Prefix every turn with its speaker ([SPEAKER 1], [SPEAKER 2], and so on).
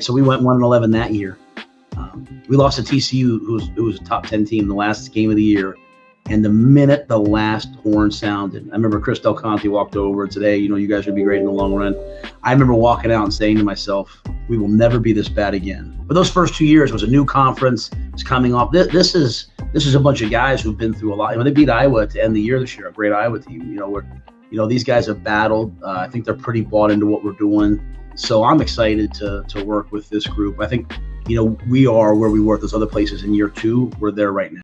[SPEAKER 1] So we went one and eleven that year. Um, we lost to TCU, who was who was a top ten team, in the last game of the year. And the minute the last horn sounded, I remember Chris Del Conte walked over and said, "Hey, you know, you guys would be great in the long run." I remember walking out and saying to myself, "We will never be this bad again." But those first two years was a new conference. It's coming off. This, this is this is a bunch of guys who've been through a lot. You know, they beat Iowa to end the year this year, a great Iowa team. You know, you know, these guys have battled. Uh, I think they're pretty bought into what we're doing. So I'm excited to to work with this group. I think, you know, we are where we were at those other places in year two. We're there right now.